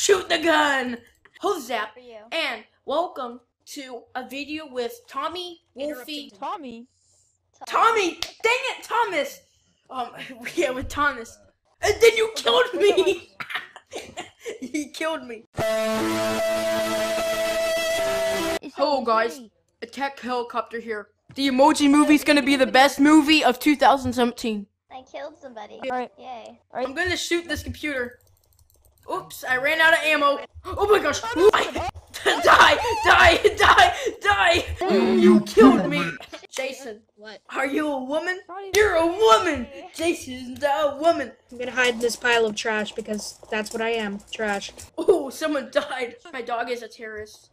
shoot the gun. Who's zap. For you. And welcome to a video with Tommy, Wolfie, Tommy. Tommy. Dang it, Thomas. Um, yeah, with Thomas. And then you killed me. he killed me. It's Hello, guys. great. Attack helicopter here. The Emoji Movie's gonna be the best movie of 2017. I killed somebody. Alright. Yay. I'm gonna shoot this computer. Oops, I ran out of ammo. Oh my gosh. Die, die, die, die. You killed me. Jason, What? are you a woman? You're a woman. Jason's a woman. I'm gonna hide in this pile of trash because that's what I am. Trash. Oh, someone died. My dog is a terrorist.